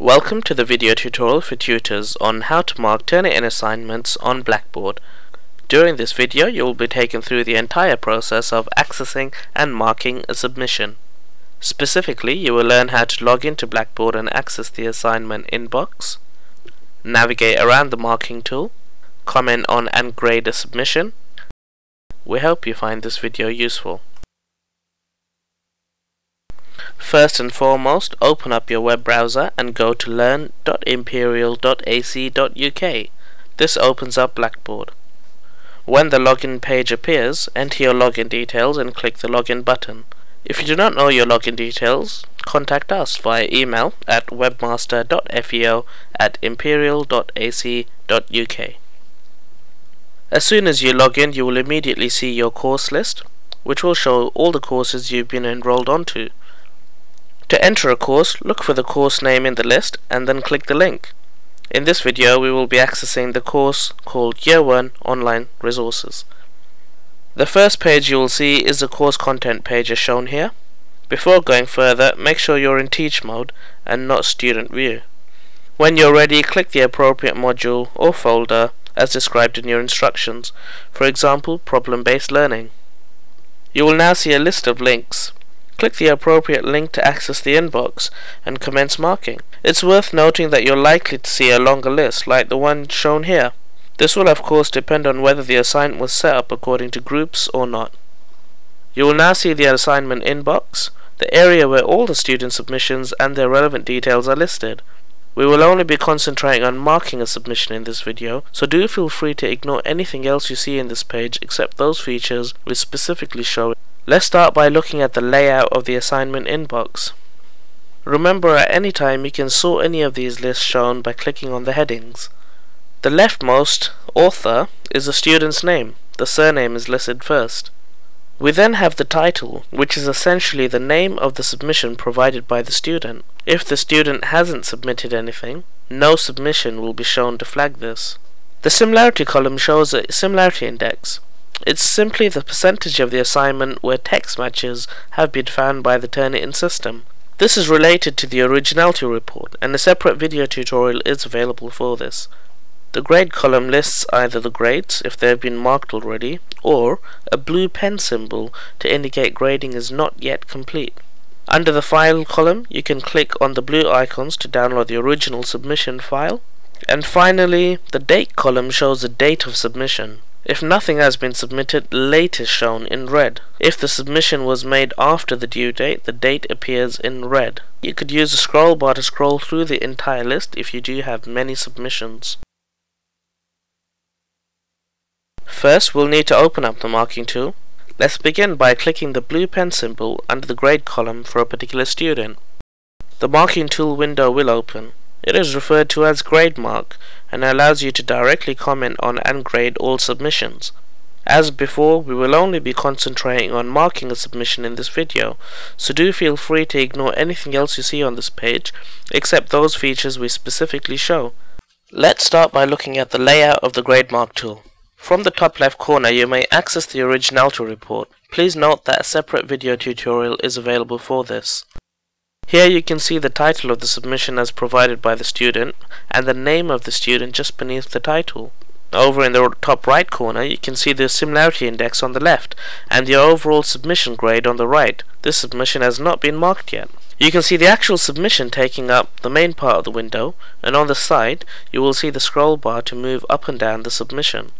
Welcome to the video tutorial for tutors on how to mark Turnitin assignments on Blackboard. During this video you will be taken through the entire process of accessing and marking a submission. Specifically you will learn how to log into Blackboard and access the assignment inbox, navigate around the marking tool, comment on and grade a submission. We hope you find this video useful. First and foremost, open up your web browser and go to learn.imperial.ac.uk. This opens up Blackboard. When the login page appears, enter your login details and click the login button. If you do not know your login details, contact us via email at webmaster.feo at imperial.ac.uk. As soon as you log in, you will immediately see your course list, which will show all the courses you've been enrolled onto. To enter a course, look for the course name in the list and then click the link. In this video we will be accessing the course called Year 1 Online Resources. The first page you will see is the course content page as shown here. Before going further, make sure you're in Teach mode and not Student View. When you're ready, click the appropriate module or folder as described in your instructions, for example, Problem-Based Learning. You will now see a list of links. Click the appropriate link to access the inbox and commence marking. It's worth noting that you're likely to see a longer list like the one shown here. This will of course depend on whether the assignment was set up according to groups or not. You will now see the assignment inbox, the area where all the student submissions and their relevant details are listed. We will only be concentrating on marking a submission in this video, so do feel free to ignore anything else you see in this page except those features we specifically show Let's start by looking at the layout of the assignment inbox. Remember at any time you can sort any of these lists shown by clicking on the headings. The leftmost, author, is the student's name. The surname is listed first. We then have the title, which is essentially the name of the submission provided by the student. If the student hasn't submitted anything, no submission will be shown to flag this. The similarity column shows a similarity index. It's simply the percentage of the assignment where text matches have been found by the Turnitin system. This is related to the originality report, and a separate video tutorial is available for this. The grade column lists either the grades, if they have been marked already, or a blue pen symbol to indicate grading is not yet complete. Under the file column, you can click on the blue icons to download the original submission file. And finally, the date column shows the date of submission. If nothing has been submitted, late is shown in red. If the submission was made after the due date, the date appears in red. You could use the scroll bar to scroll through the entire list if you do have many submissions. First, we'll need to open up the marking tool. Let's begin by clicking the blue pen symbol under the grade column for a particular student. The marking tool window will open. It is referred to as GradeMark and allows you to directly comment on and grade all submissions. As before, we will only be concentrating on marking a submission in this video, so do feel free to ignore anything else you see on this page, except those features we specifically show. Let's start by looking at the layout of the GradeMark tool. From the top left corner you may access the originality report. Please note that a separate video tutorial is available for this. Here you can see the title of the submission as provided by the student and the name of the student just beneath the title. Over in the top right corner you can see the similarity index on the left and the overall submission grade on the right. This submission has not been marked yet. You can see the actual submission taking up the main part of the window and on the side you will see the scroll bar to move up and down the submission.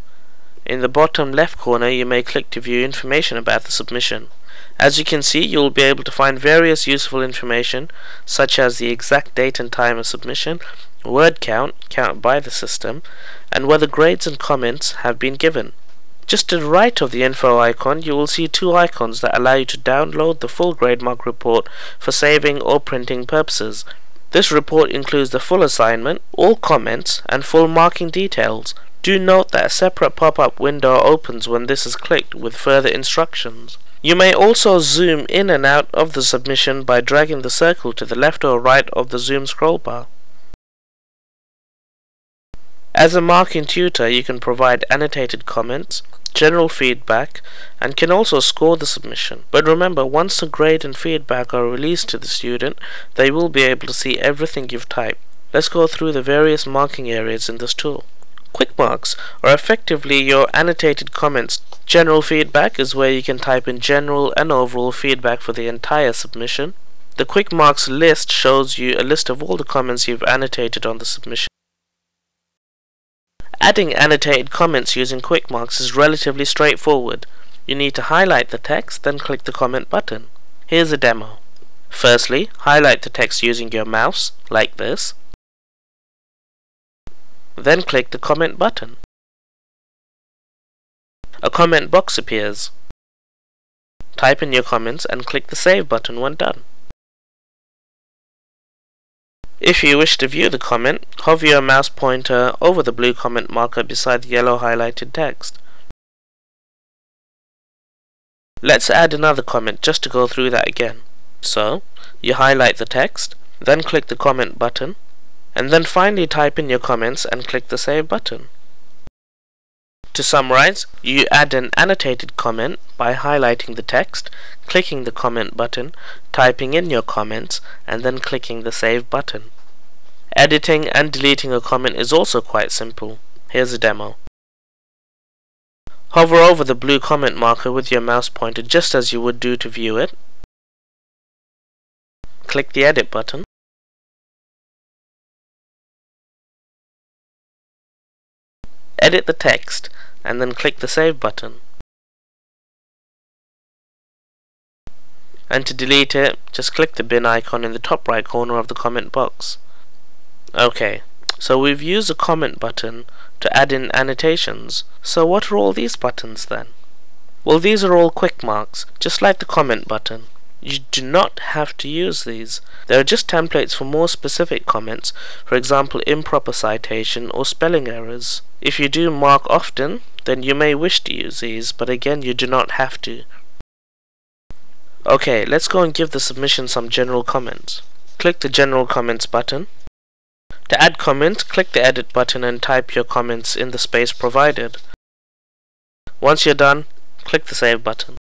In the bottom left corner you may click to view information about the submission. As you can see, you will be able to find various useful information, such as the exact date and time of submission, word count, count by the system, and whether grades and comments have been given. Just to the right of the info icon, you will see two icons that allow you to download the full GradeMark report for saving or printing purposes. This report includes the full assignment, all comments, and full marking details. Do note that a separate pop-up window opens when this is clicked with further instructions. You may also zoom in and out of the submission by dragging the circle to the left or right of the zoom scroll bar. As a marking tutor, you can provide annotated comments, general feedback, and can also score the submission. But remember, once the grade and feedback are released to the student, they will be able to see everything you've typed. let's go through the various marking areas in this tool. Quick marks are effectively your annotated comments. General feedback is where you can type in general and overall feedback for the entire submission. The quick marks list shows you a list of all the comments you've annotated on the submission. Adding annotated comments using quick marks is relatively straightforward. You need to highlight the text, then click the comment button. Here's a demo. Firstly, highlight the text using your mouse, like this. Then click the comment button. A comment box appears. Type in your comments and click the save button when done. If you wish to view the comment, hover your mouse pointer over the blue comment marker beside the yellow highlighted text. Let's add another comment just to go through that again. So, you highlight the text, then click the comment button, and then finally type in your comments and click the save button. To summarize, you add an annotated comment by highlighting the text, clicking the comment button, typing in your comments, and then clicking the save button. Editing and deleting a comment is also quite simple. Here's a demo. Hover over the blue comment marker with your mouse pointer just as you would do to view it. Click the edit button. Edit the text and then click the save button. And to delete it, just click the bin icon in the top right corner of the comment box. Okay, so we've used the comment button to add in annotations. So what are all these buttons then? Well these are all quick marks, just like the comment button. You do not have to use these. They are just templates for more specific comments, for example improper citation or spelling errors. If you do mark often, then you may wish to use these, but again you do not have to. Okay, let's go and give the submission some general comments. Click the general comments button. To add comments, click the edit button and type your comments in the space provided. Once you're done, click the save button.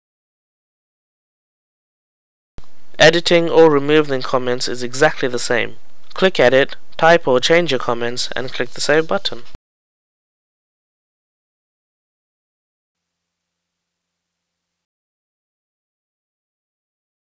Editing or removing comments is exactly the same. Click edit, type or change your comments and click the save button.